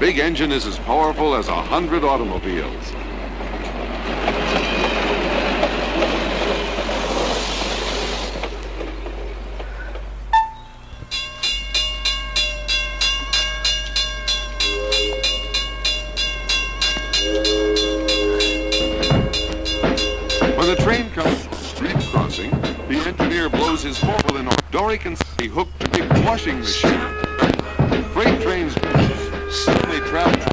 big engine is as powerful as a hundred automobiles. When the train comes to street crossing, the engineer blows his horn in. Dory can see hooked a big washing machine. Freight trains suddenly travel.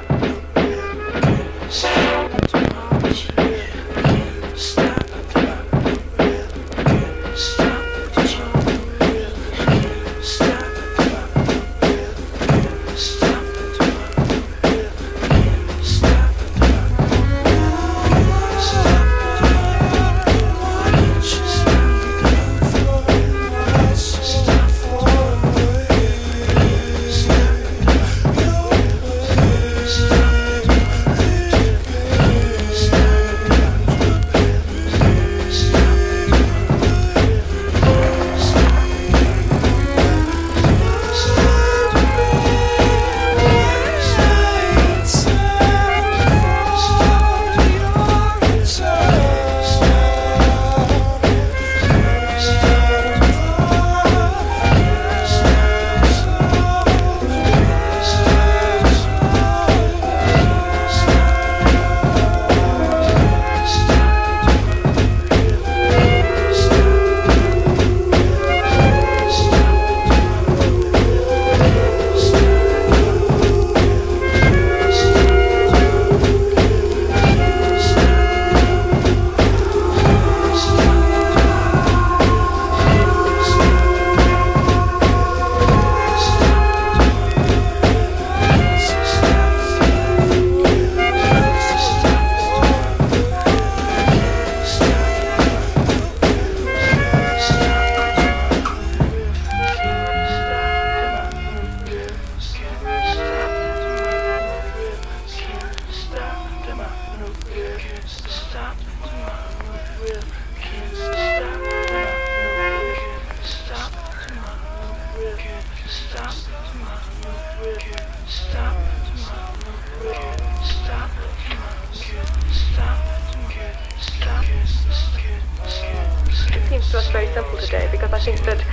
Seems to us very simple today because I think that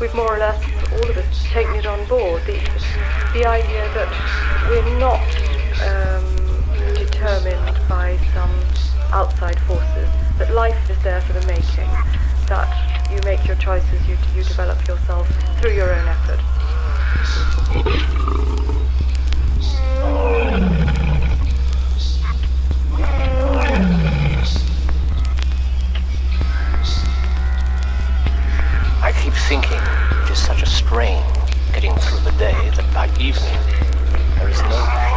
we've more or less, all of us, taken it on board. The, the idea that we're not um, determined by some outside forces, that life is there for the making, that you make your choices, you, you develop yourself through your own effort. I keep thinking it is such a strain getting through the day that by evening there is no